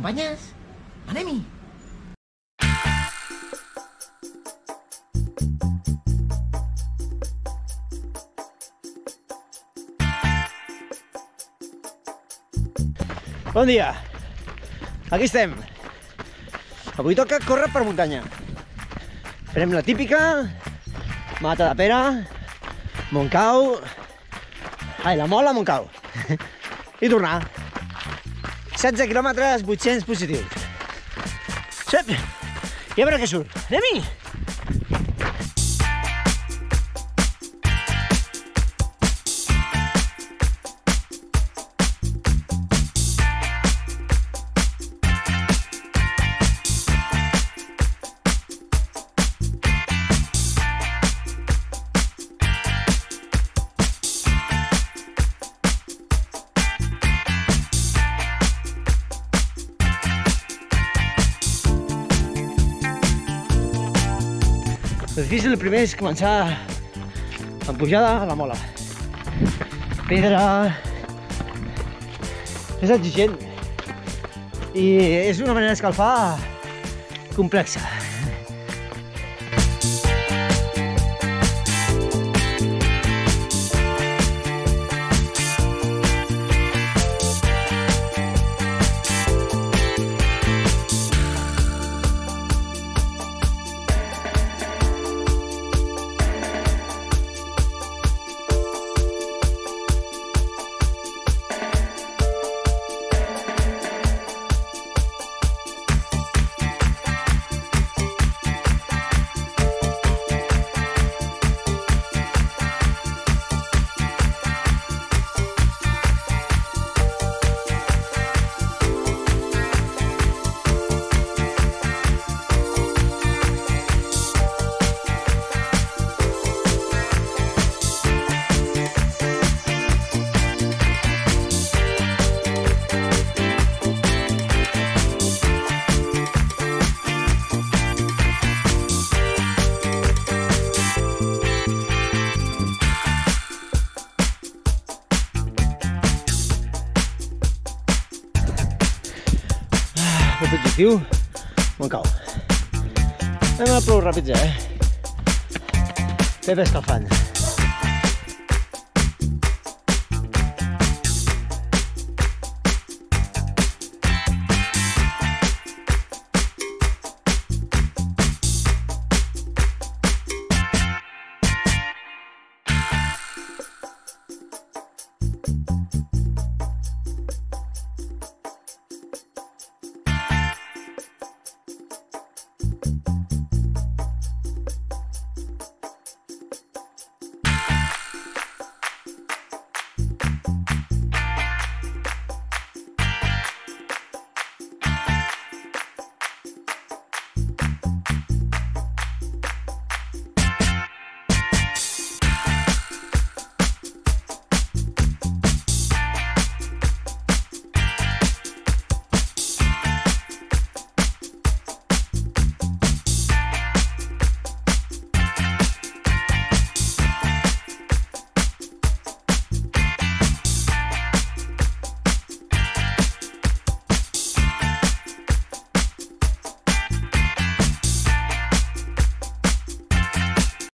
M'acompanyes? Anem-hi! Bon dia. Aquí estem. Avui toca córrer per muntanya. Farem la típica, Mata de Pera, Montcau... Ai, la Mola, Montcau. I tornar. 16 quilòmetres, 800 positius. Sep. I a veure què surt. Anem-hi! El difícil primer és començar amb pujada a la mola. Pedra... És exigent. I és una manera d'escalfar complexa. L'objectiu, Montcau. Anem a prou ràpids, eh? Pepe escalfant.